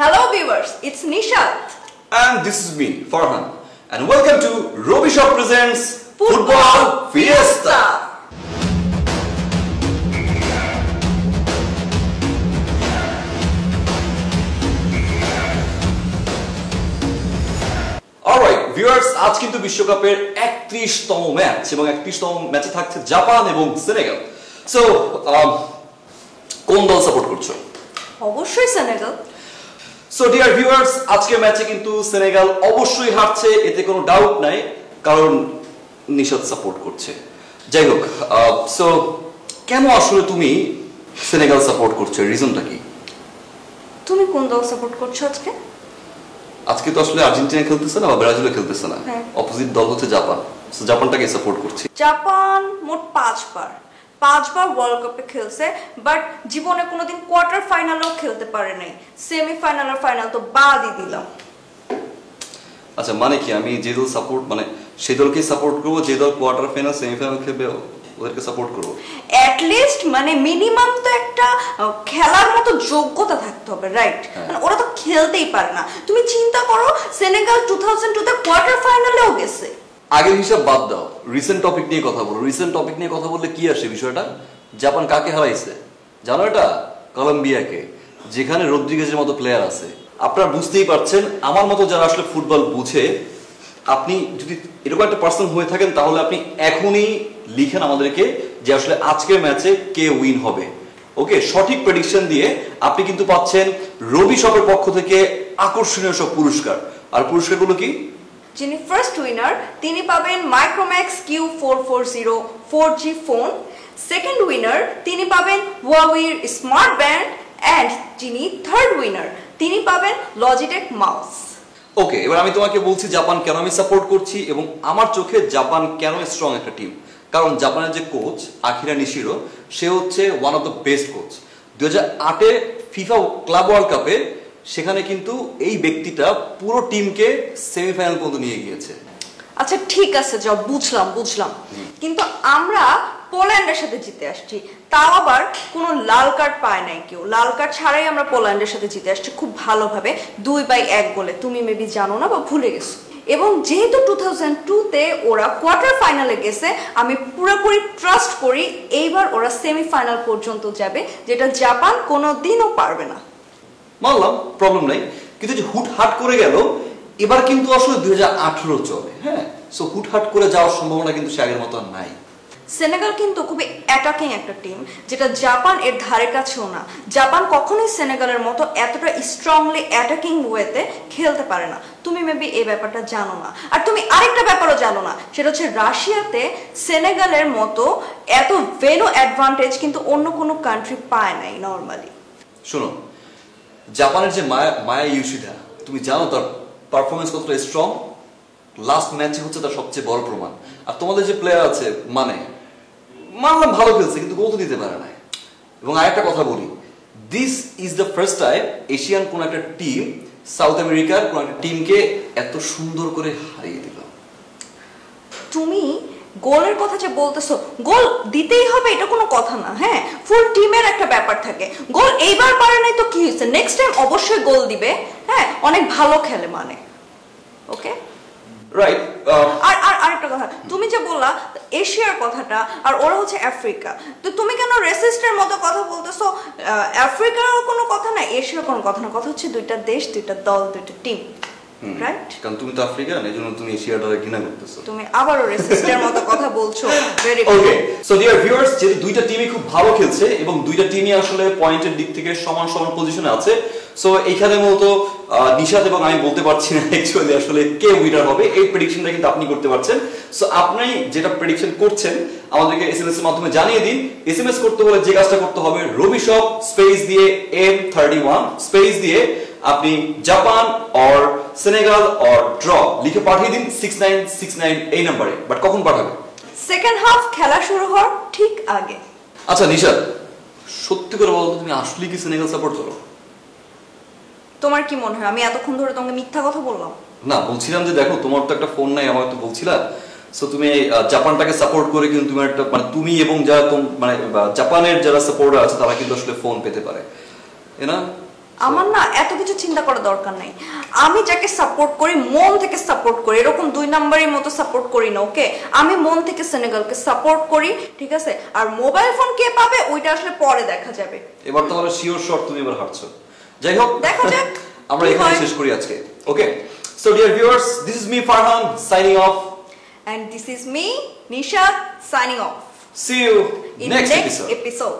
Hello viewers, it's Nishat. And this is me, Farhan. And welcome to Robi Shop Presents Football Football Fiesta. Alright, viewers আজ কিন্তু বিশ্বকাপের একত্রিশতম match এবং একত্রিশতম ম্যাচে থাকছে Japan এবং Senegal so কোন দল সাপোর্ট করছ অবশ্যই সেনেগাল সো ডিয়ার ভিউয়ার্স আজকের ম্যাচে কিন্তু সেনেগাল অবশ্যই হারছে এতে কোনো ডাউট নাই কারণ নিশাদ সাপোর্ট করছে। যাই হোক সো কেন আসলে তুমি সেনেগাল সাপোর্ট করছ? রিজনটা কি? তুমি কোন দল সাপোর্ট করছ আজকে? আজকে তো আসলে আর্জেন্টিনা খেলতেছে না বা ব্রাজিলও খেলতেছে না। হ্যাঁ। অপোজিট দল হচ্ছে জাপান। সো জাপানটাকে সাপোর্ট করছি। জাপান মোট পাঁচবার। পাঁচবার ওয়ার্ল্ড কাপে খেলছে বাট জীবনে কোনোদিন কোয়ার্টার ফাইনালও খেলতে পারে নাই। সেমিফাইনাল আর ফাইনাল তো বাদই দিলাম। আচ্ছা মানে কি? আমি যে দল সাপোর্ট মানে সেই দলকেই সাপোর্ট করব যে দল কোয়ার্টার ফাইনাল সেমিফাইনাল খেলবে ওদেরকে সাপোর্ট করব? লিস্ট মানে মিনিমাম তো একটা খেলার মতো যোগ্যতা থাকতে হবে রাইট হ্যাঁ। মানে ওরা তো খেলতেই পারে না। তুমি চিন্তা করো সেনেগাল টু থাউজেন্ড টুতে কোয়ার্টার ফাইনালেও গেছে। আগের হিসাব বাদ দাও। রিসেন্ট টপিক নিয়ে কথা বলো। রিসেন্ট টপিক নিয়ে কথা বললে কি আসে বিষয়টা? জাপান কাকে হারাইছে? জানো এটা? কলম্বিয়াকে। যেখানে রদ্রিগেজের মতো প্লেয়ার আছে। আপনারা বুঝতেই পারছেন, আমার মতো যারা আসলে ফুটবল বুঝে, আপনি যদি এরকম একটা পার্সন হয়ে থাকেন, তাহলে আপনি এখনই লিখেন আমাদেরকে যে আসলে আজকের ম্যাচে কে উইন হবে। ওকে সঠিক প্রেডিকশন দিয়ে আপনি কিন্তু পাচ্ছেন রবি শপের পক্ষ থেকে আকর্ষণীয় সব পুরস্কার। আর পুরস্কারগুলো কি? যিনি ফার্স্ট উইনার তিনি পাবেন Micromax Q four four zero four G phone second winner তিনি পাবেন ওয়াউইর স্মার্ট ব্যান্ড অ্যান্ড যিনি থার্ড উইনার তিনি পাবেন লজিটেক মাউস ওকে এবার আমি তোমাকে বলছি জাপান কেন আমি সাপোর্ট করছি এবং আমার চোখে জাপান কেন স্ট্রং একটা টিম কারণ জাপানের যে কোচ আখিরা নিশিরো সে হচ্ছে one of the best coach দু হাজার আটে ফিফা ক্লাব ওয়ার্ল্ড কাপে সেখানে কিন্তু এই ব্যক্তিটা পুরো টিমকে সেমিফাইনাল পর্যন্ত নিয়ে গিয়েছে। আচ্ছা ঠিক আছে যাও বুঝলাম বুঝলাম। কিন্তু আমরা পোল্যান্ডের সাথে জিতে আসছি। তাও আবার কোনো লাল কার্ড পায় নাই কেউ। লাল কার্ড ছাড়াই আমরা পোল্যান্ডের সাথে জিতে আসছি খুব ভালোভাবে। দুই বাই এক গোলে। তুমি মেবি জানো না বা ভুলে গেছো। এবং যেহেতু টু থাউজেন্ড টুতে ওরা কোয়ার্টার ফাইনালে গেছে আমি পুরোপুরি ট্রাস্ট করি এইবার ওরা সেমিফাইনাল পর্যন্ত যাবে যেটা জাপান কোনো দিনও পারবে না। মানলাম প্রবলেম নাই। কিন্তু যে হুটহাট করে গেল এবার কিন্তু আসলে দুই হাজার আঠারো চলে হ্যাঁ? সো হুটহাট করে যাওয়ার সম্ভাবনা কিন্তু সে আগের মতো নাই। সেনেগাল কিন্তু খুবই অ্যাটাকিং একটা টিম যেটা জাপান এর ধারে কাছেও না। জাপান কখনোই সেনেগালের মতো এতটা স্ট্রংলি অ্যাটাকিং ওয়েতে খেলতে পারে না। তুমি মেবি এই ব্যাপারটা জানো না। আর তুমি আরেকটা ব্যাপারও জানো না সেটা হচ্ছে রাশিয়াতে সেনেগালের মতো এত ভেলো অ্যাডভান্টেজ কিন্তু অন্য কোনো কান্ট্রি পায় নাই নর্মালি শোনো জাপানের যে মায়া মায়া ইউশিদা তুমি জানো তার পারফরমেন্স কতটা স্ট্রং লাস্ট ম্যাচে হচ্ছে তার সবচেয়ে বড় প্রমাণ। আর তোমাদের যে প্লেয়ার আছে মানে মানলাম ভালো খেলছে, কিন্তু গোল তো দিতে পারে না এবং আরেকটা কথা বলি this is the first time Asian কোন একটা টিম সাউথ আমেরিকার কোন একটা টিমকে এত সুন্দর করে হারিয়ে দিল। তুমি গোলের কথা যে বলতেছো গোল দিতেই হবে এটা কোনো কথা না হ্যাঁ? ফুল টিমের একটা ব্যাপার থাকে। গোল এইবার পারে নাই তো কি হয়েছে? নেক্সট টাইম অবশ্যই গোল দিবে হ্যাঁ? অনেক ভালো খেলে মানে। ওকে রাইট আর আর আরেকটা কথা তুমি যে বললা এশিয়ার কথাটা আর ওরা হচ্ছে আফ্রিকা তো তুমি কেন রেসিস্টের মতো কথা বলতেছো? আফ্রিকারও কোনো কথা না এশিয়ার কোনো কথা না কথা হচ্ছে দুইটা দেশ দুইটা দল দুইটা টিম রাইট কারণ তুমি তো আফ্রিকান তুমি ঘৃণা করতেছো। তুমি আবারও রেসিস্টের মতো কথা বলছো। Very okay so dear viewers যেহেতু দুইটা টিমই খুব ভালো খেলছে এবং দুইটা টিমই আসলে পয়েন্টের দিক থেকে সমান সমান পজিশনে আছে সো এইখানে মূলত নিশাদ এবং আমি বলতে পারছি না অ্যাকচুয়ালি আসলে কে উইনার হবে। এই প্রেডিকশনটা কিন্তু আপনি করতে পারছেন। সো আপনি যেটা প্রেডিকশন করছেন আমাদেরকে এসএমএস এর মাধ্যমে জানিয়ে দিন। এসএমএস করতে হলে যে কাজটা করতে হবে রবি শপ স্পেস দিয়ে এম থার্টি ওয়ান স্পেস দিয়ে আপনি Japan or Senegal or draw লিখে পাঠিয়ে দিন সিক্স নাইন সিক্স নাইন এই নাম্বারে বাট কখন পাঠাবেন? সেকেন্ড হাফ খেলা শুরু হওয়ার ঠিক আগে। আচ্ছা নিশাদ সত্যি করে বলতো তুমি আসলে কি সেনেগাল সাপোর্ট করো? তোমার কি মনে হয়? আমি এতক্ষণ ধরে তোমাকে মিথ্যা কথা বললাম। না বলছিলাম যে দেখো তোমার তো একটা ফোন নাই আমার তো বলছিলা। সো তুমি জাপানটাকে সাপোর্ট করে কিন্তু তুমি একটা মানে তুমি এবং যারা তোম- মানে জাপানের যারা সাপোর্টার আছে তারা কিন্তু আসলে ফোন পেতে পারে। না? আমার না এত কিছু চিন্তা করার দরকার নাই। আমি যাকে সাপোর্ট করি মন থেকে সাপোর্ট করি। এরকম দুই নাম্বারের মতো সাপোর্ট করি না ওকে আমি মন থেকে সেনেগালকে সাপোর্ট করি ঠিক আছে? আর মোবাইল ফোন কে পাবে ওইটা আসলে পরে দেখা যাবে। এবার তাহলে শিওর শট তুমি এবার হারছো। যাই হোক দেখা যাক। আমরা এখানে শেষ করি আজকে okay so dear viewers this is me Farhan signing off And this is me, Nisha, signing off. See you in next next episode episode.